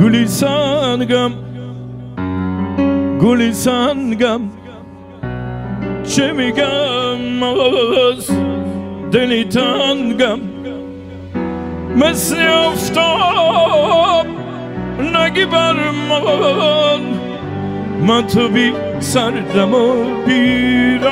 گلی سنگم گلی سنگم چه میگم از دلی تنگم مثل افتاب نگی بر من من تو بی سردم و بیرانگم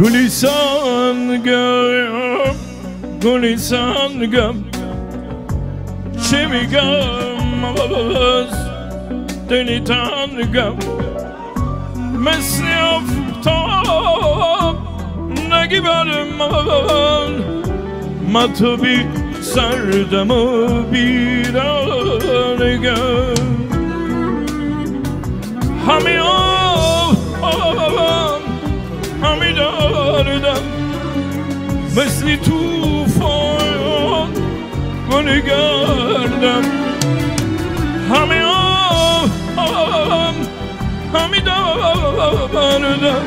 Gülisan göm, gülisan göm. Çemi göm, ağız, deli tan göm. Mesnaf tam, ne giberim ağın Matbi serdamı bir an Hamiyon مثل توفان گل گردم همی آم همی داردم.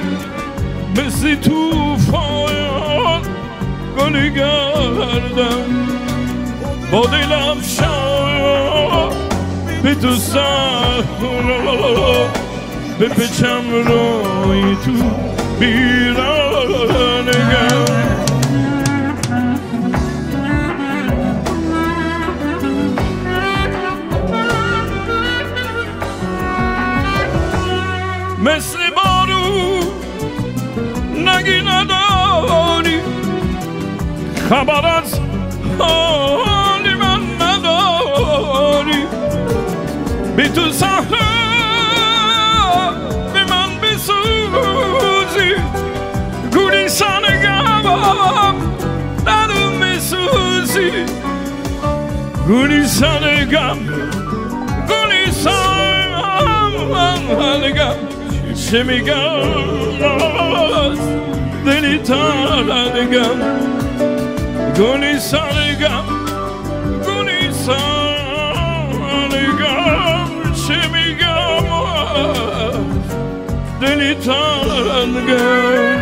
مثل توفان گل گردم با دلم شاد به تو سر به پچم روی تو بیرانگم خبر از حال من نداری. بی تو صحرا به من بسوزی گوری سنگم درم بسوزی گوری سنگم گوری سنگم چه میگم؟ دلی تردگم گوری Guli sarigam, guli sarigam, şemigam, deli tangam.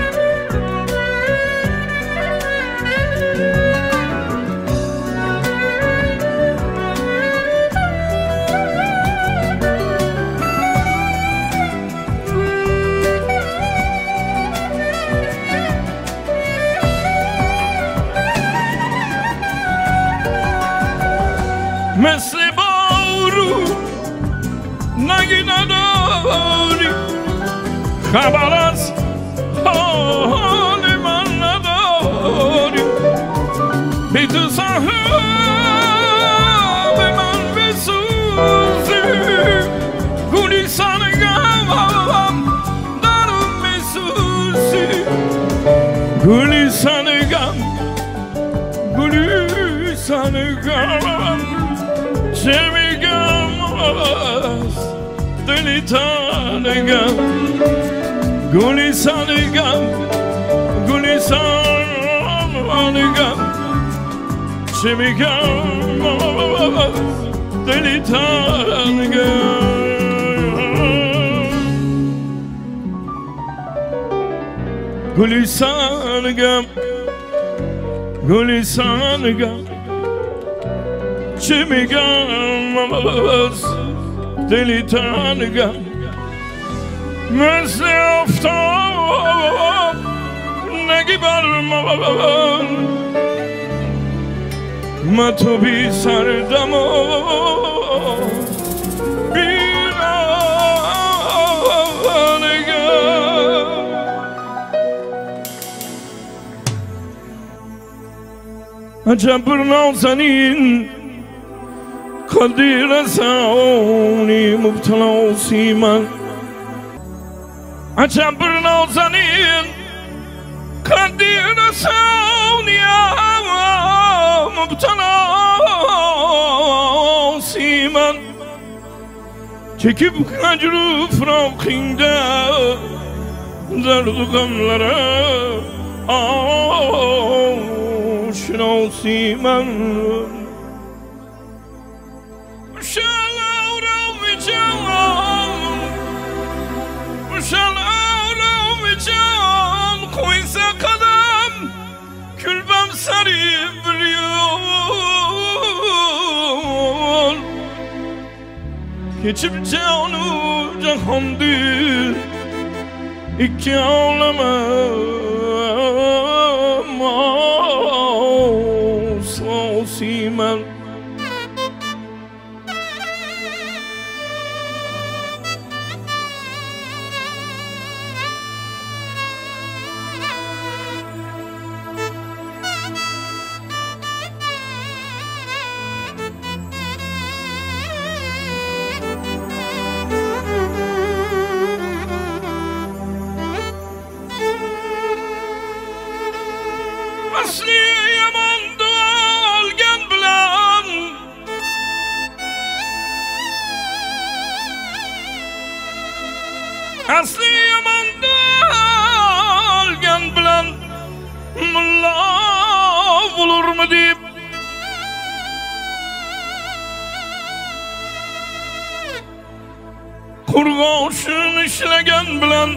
مثل بارو. نگی نداری؟ خبر از حال تنگم گولی سنگم گولی سنگم چه میگم از دلی تنگم گولی سنگم گولی سنگم چه میگم از دلی تنگم مثل افتاب نگی بر من من تو بی سردم و عجب نازنین. قدیر سعونی مبتلا سیمن. Acabırına uzanin Kandine savniya Mubtala simen. Çekip hacru fravkinde Derdu gamlara Aşina simen. Geçip canı cahandır İki ağlamam Asli Kurg'oshun ishlagan bilan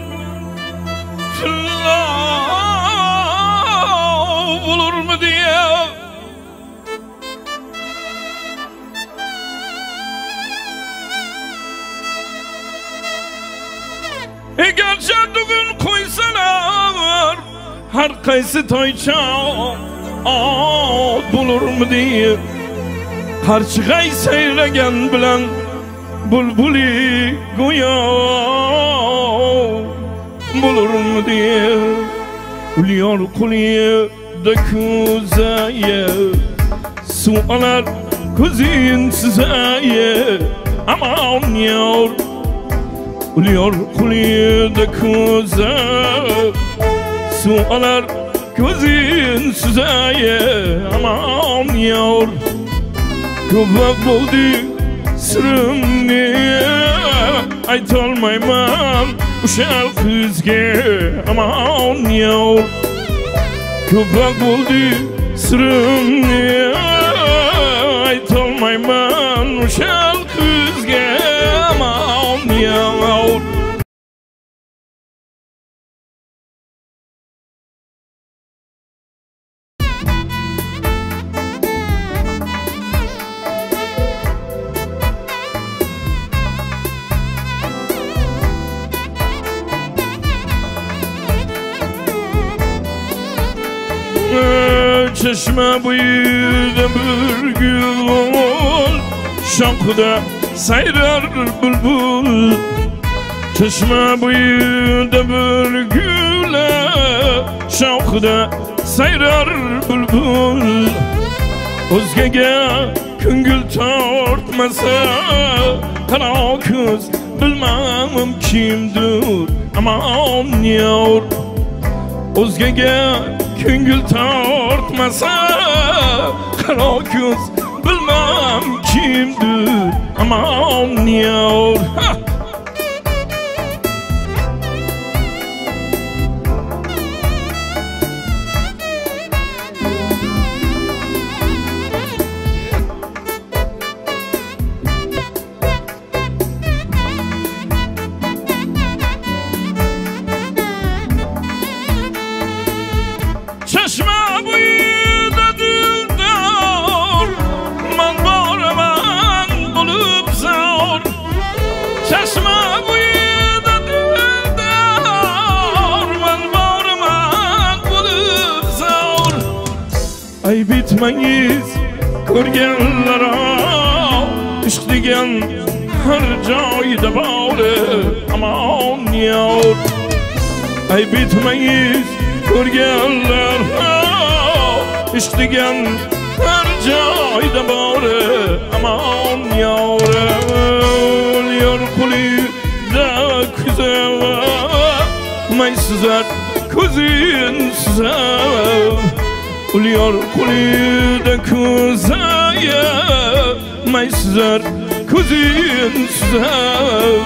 diye. Egerçe bugün koysalar Her kaysı toyça At bulur mu diye. Karşıgay seyregen bilen Bulbuli goya Bulur mu diye Uluyor kuliye de kuzeye Sualar kuzin size Aman yar Uluyor kuliye de kuze Sualar kuzin size Aman yar Köpek buldu sırrım niye Aytolmayman uşal kızge Aman yar Köpek buldu sırrım niye Aytolmayman uşal kızge Aman Çeşme buyurdu bir gül Şankıda sayrar bülbül. Çeşme buyurdu bir güle. Şankıda sayrar bülbül. Özgege küngül tortmasa Kara kız bilmem kimdir. Aman yavr Özgege ko'ngil tortmasa qaro ko'z bilmam kimdir. Amon yor Ay bitmeyiz ko'rganlara ishq degan har joyda bor amon yor ay bitmeyiz. Ko'rganlar ishq degan har joyda bor amon yor yor qulida kuzava maysizlar ko'zin suzab Uluyor kulüde kuzaya Maysızlar kuzun süzer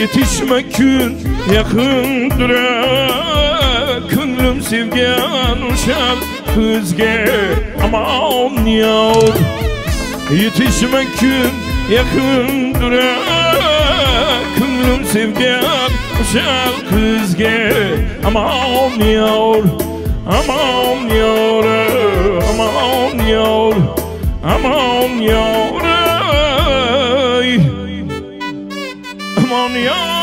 Yetişmek gün yakındır Könlüm sevgen uşak kızge Aman yav Yetişmek gün yakındır Könlüm sevgen uşak güzel kızga aman yor aman yor aman yor aman yor ey. aman yor ey. Ahmet sağ